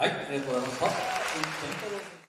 はい、ありがとうございました。